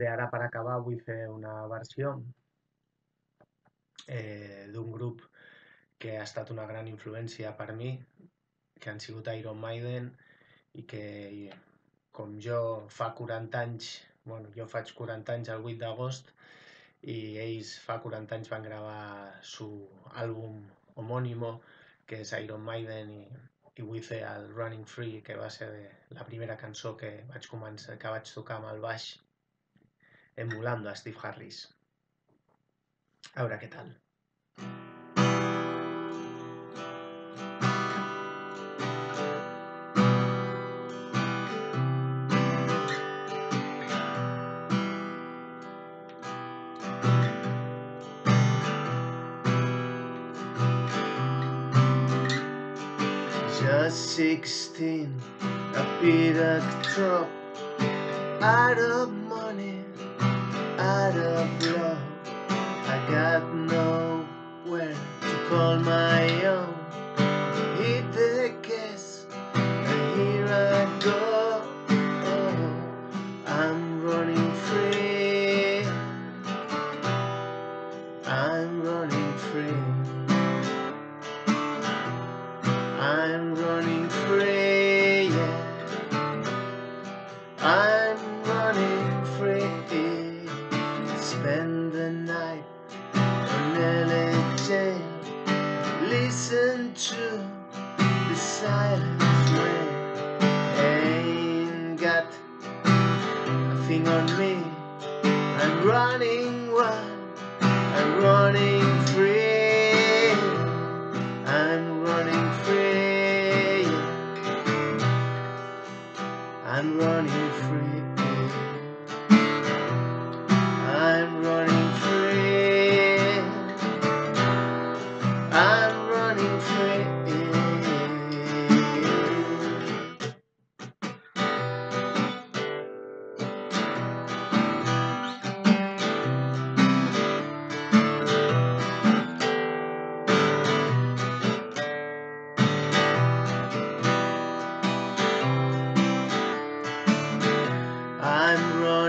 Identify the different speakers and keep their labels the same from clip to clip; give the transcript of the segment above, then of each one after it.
Speaker 1: Bé, ara per acabar vull fer una versió eh, d'un grup que ha estat una gran influència per mi, que han sigut Iron Maiden i que com jo fa 40 anys, bueno, jo faig 40 anys el 8 d'agost i ells fa 40 anys van gravar su àlbum homònimo que és Iron Maiden i, i vull fer el Running Free que va ser la primera cançó que vaig començar, que vaig tocar amb el baix emulando a Steve Harris. Ahora, ¿qué tal? Just 16, a bit of trouble out of out of love. I got nowhere to call my own. Hit the gas, and here I go. Oh, I'm running free. I'm running free. I'm running free. Yeah. I'm running free spend the night on LA Listen to the silence rain. Ain't got a thing on me. I'm running wild. I'm running free. I'm running free. I'm running free.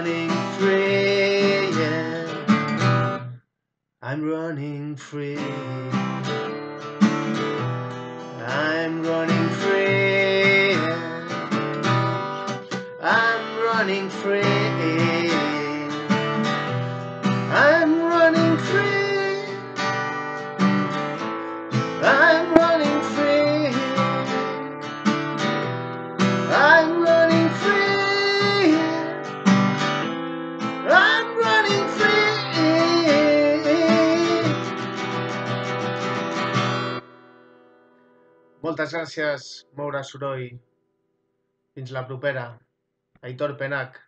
Speaker 1: Running free, yeah. I'm running free. I'm running free. Yeah. I'm running free. Moltes gràcies, Moure Soroll. Fins la propera. Aitor Penac.